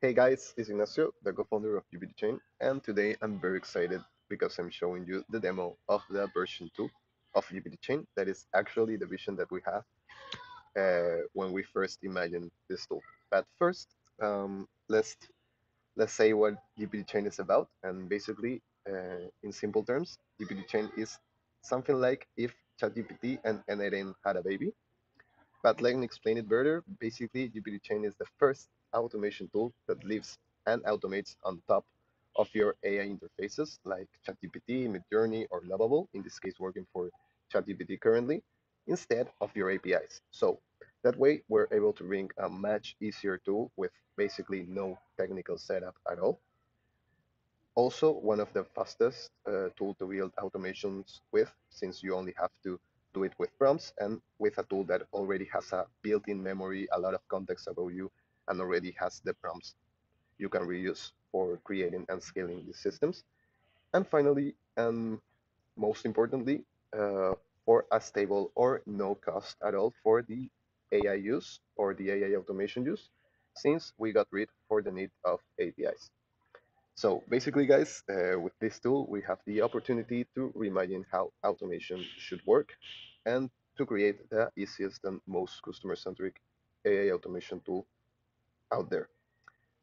Hey guys, it's Ignacio, the co-founder of GPT Chain, and today I'm very excited because I'm showing you the demo of the version 2 of GPT Chain. That is actually the vision that we have uh, when we first imagined this tool. But first, um, let's let's say what GPT Chain is about, and basically, uh, in simple terms, GPT Chain is something like if ChatGPT and N8N had a baby. But let me explain it better. Basically, GPT Chain is the first automation tool that lives and automates on top of your AI interfaces like ChatGPT, Midjourney, or Lovable, in this case working for ChatGPT currently, instead of your APIs. So that way, we're able to bring a much easier tool with basically no technical setup at all. Also, one of the fastest uh, tool to build automations with, since you only have to do it with prompts and with a tool that already has a built-in memory, a lot of context about you, and already has the prompts you can reuse for creating and scaling these systems. And finally, and most importantly, uh, for a stable or no cost at all for the AI use or the AI automation use, since we got rid for the need of APIs. So basically, guys, uh, with this tool, we have the opportunity to reimagine how automation should work and to create the easiest and most customer-centric AI automation tool out there.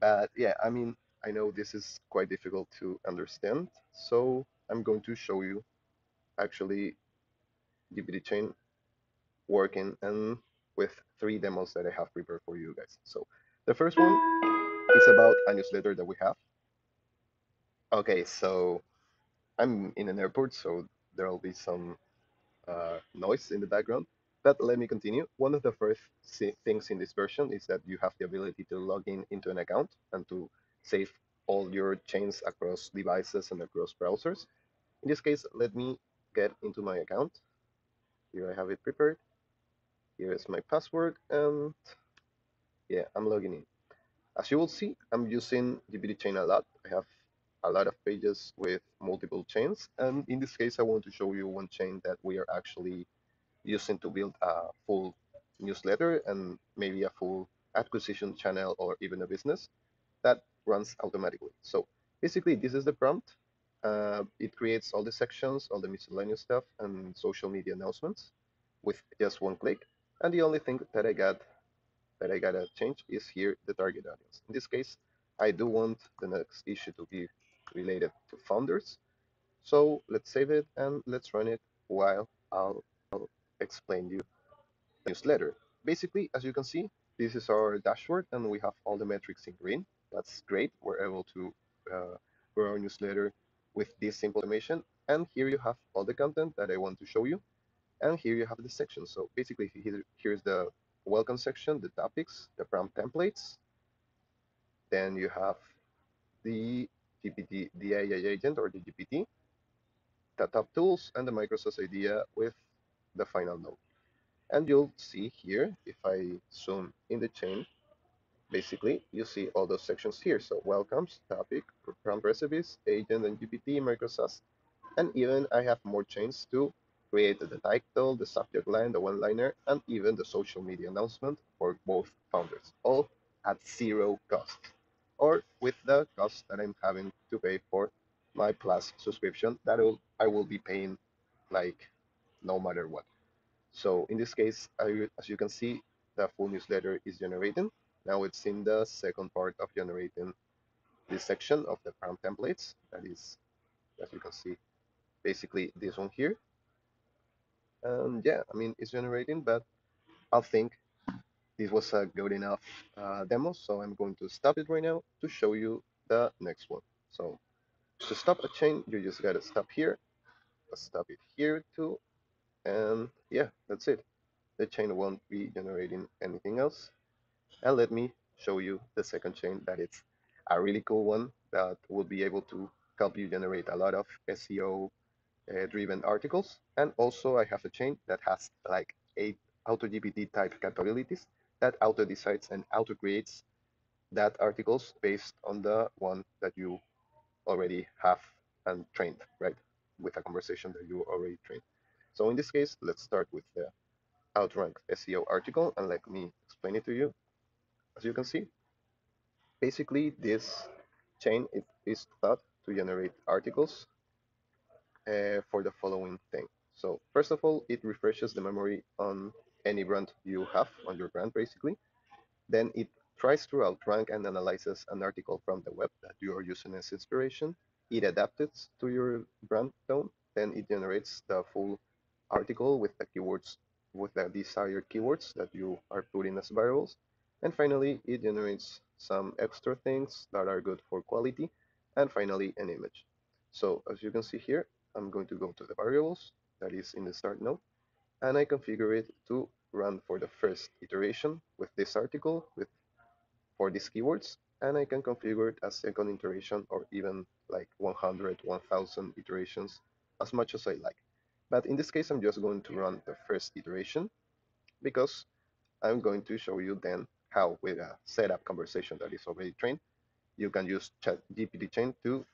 But yeah, I mean, I know this is quite difficult to understand, so I'm going to show you actually GPT chain working and with three demos that I have prepared for you guys. So the first one is about a newsletter that we have. Okay, so I'm in an airport, so there'll be some uh, noise in the background. But let me continue. One of the first things in this version is that you have the ability to log in into an account and to save all your chains across devices and across browsers. In this case, let me get into my account. Here I have it prepared. Here is my password and yeah, I'm logging in. As you will see, I'm using GPT Chain a lot. I have a lot of pages with multiple chains. And in this case, I want to show you one chain that we are actually using to build a full newsletter and maybe a full acquisition channel or even a business that runs automatically. So basically, this is the prompt. Uh, it creates all the sections, all the miscellaneous stuff, and social media announcements with just one click. And the only thing that I got that I gotta change is here the target audience. In this case, I do want the next issue to be related to founders. So let's save it and let's run it while I'll, I'll explain you the newsletter. Basically, as you can see, this is our dashboard and we have all the metrics in green. That's great. We're able to uh, grow our newsletter with this simple automation. And here you have all the content that I want to show you. And here you have the sections. So basically, here's the welcome section, the topics, the prompt templates. Then you have the GPT, the AI agent or the GPT, the top tools, and the micro SaaS idea with the final node. And you'll see here, if I zoom in the chain, basically you see all those sections here. So welcomes, topic, prompt recipes, agent and GPT, micro SaaS, and even I have more chains to create the title, the subject line, the one-liner, and even the social media announcement for both founders, all at zero cost or with the cost that I'm having to pay for my Plus subscription that will, I will be paying like no matter what. So in this case, as you can see, the full newsletter is generating. Now it's in the second part of generating this section of the prompt templates. That is, as you can see, basically this one here. And yeah, I mean, it's generating, but I think this was a good enough uh, demo, so I'm going to stop it right now to show you the next one. So to stop a chain, you just gotta stop here, stop it here too, and yeah, that's it. The chain won't be generating anything else. And let me show you the second chain that it's a really cool one that will be able to help you generate a lot of SEO uh, driven articles. And also I have a chain that has like eight AutoGPT type capabilities that auto decides and auto creates that articles based on the one that you already have and trained, right? With a conversation that you already trained. So in this case, let's start with the Outrank SEO article and let me explain it to you. As you can see, Basically, this chain it is thought to generate articles uh, for the following thing. So first of all, it refreshes the memory on any brand you have on your brand, basically. Then it tries to outrank and analyzes an article from the web that you are using as inspiration. It adapts it to your brand tone. Then it generates the full article with the keywords, with the desired keywords that you are putting as variables. And finally, it generates some extra things that are good for quality. And finally, an image. So as you can see here, I'm going to go to the variables that is in the start node, and I configure it to run for the first iteration with this article with for these keywords, and I can configure it as second iteration or even like 100, 1000 iterations as much as I like. But in this case, I'm just going to run the first iteration because I'm going to show you then how with a setup conversation that is already trained, you can use ChatGPT chain to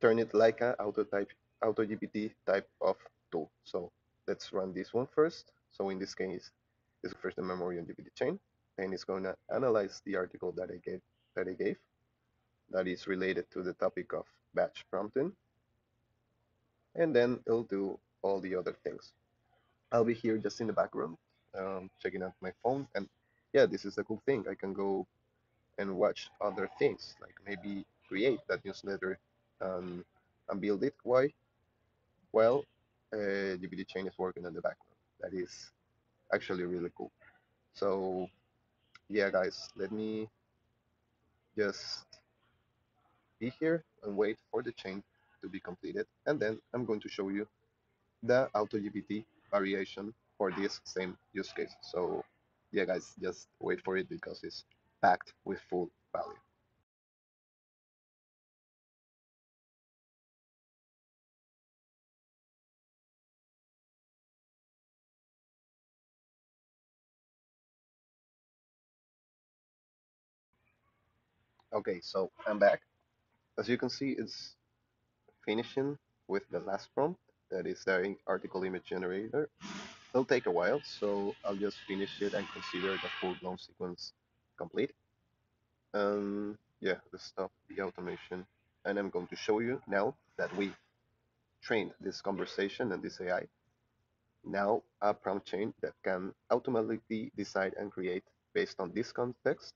turn it like a auto type auto GPT type of tool. So let's run this one first. So in this case, it's first the memory on GPT chain, and it's going to analyze the article that I gave that I gave that is related to the topic of batch prompting, and then it'll do all the other things. I'll be here just in the background, um, checking out my phone, and yeah, this is a cool thing. I can go and watch other things, like maybe create that newsletter um, and build it. Why? Well, uh, GPT chain is working in the background. That is actually really cool. So yeah, guys, let me just be here and wait for the chain to be completed, and then I'm going to show you the AutoGPT variation for this same use case. So yeah, guys, just wait for it because it's packed with full value. Okay, so I'm back. As you can see, it's finishing with the last prompt, that is the article image generator. It'll take a while, so I'll just finish it and consider the full-blown sequence complete. Um, yeah, let's stop the automation. And I'm going to show you now that we trained this conversation and this AI, now a prompt chain that can automatically decide and create based on this context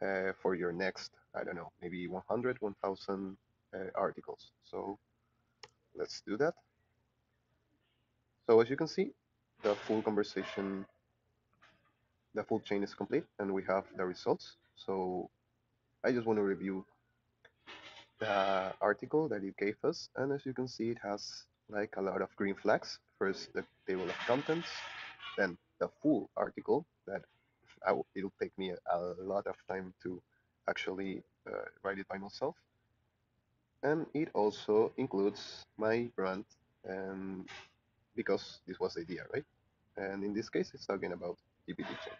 uh, for your next, I don't know, maybe 100, 1000 uh, articles. So let's do that. So as you can see, the full conversation, the full chain is complete and we have the results. So I just want to review the article that it gave us. And as you can see, it has like a lot of green flags. First, the table of contents, then the full article that it'll take me a, a, lot of time to actually uh, write it by myself. And it also includes my brand and because this was the idea, right? And in this case, it's talking about GPT chain.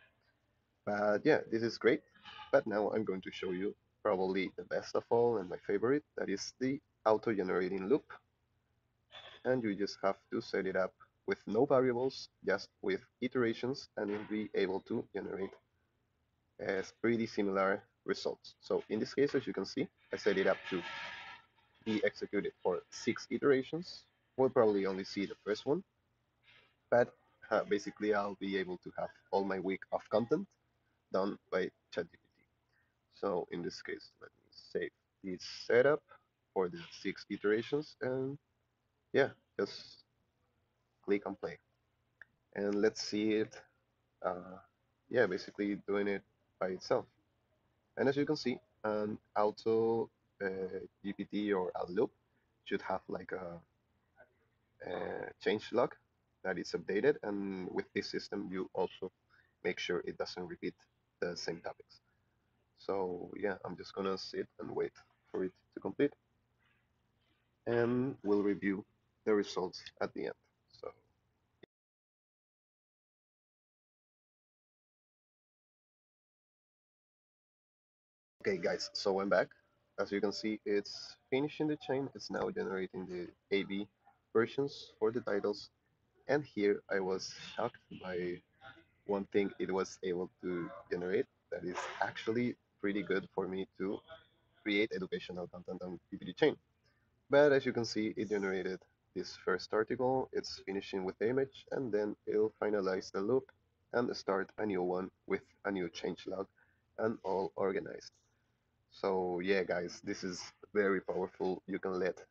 But yeah, this is great. But now I'm going to show you probably the best of all and my favorite, that is the auto-generating loop. And you just have to set it up with no variables, just with iterations, and you'll be able to generate uh, pretty similar results. So in this case, as you can see, I set it up to be executed for six iterations. We'll probably only see the first one, but uh, basically I'll be able to have all my week of content done by ChatGPT. So in this case, let me save this setup for the six iterations and yeah, just click on play. And let's see it, uh, yeah, basically doing it by itself. And as you can see, an auto uh, GPT or a loop should have like a, a change log that is updated. And with this system, you also make sure it doesn't repeat the same topics. So yeah, I'm just gonna sit and wait for it to complete. And we'll review the results at the end. So Okay guys, so I'm back. As you can see, it's finishing the chain. It's now generating the AB versions for the titles. And here I was shocked by one thing it was able to generate that is actually pretty good for me to create educational content on GPT chain. But as you can see, it generated this first article, it's finishing with the image, and then it'll finalize the loop and start a new one with a new changelog and all organized. So yeah, guys, this is very powerful. You can let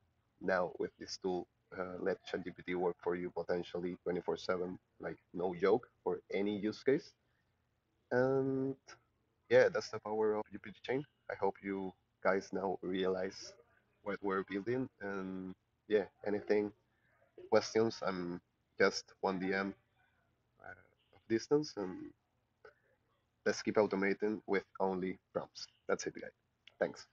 now with this tool uh, let ChatGPT work for you potentially 24/7, like no joke for any use case. And yeah, that's the power of GPT Chain. I hope you guys now realize what we're building. And yeah, anything questions, I'm just one DM uh, of distance, and let's keep automating with only prompts. That's it, guys. Thanks.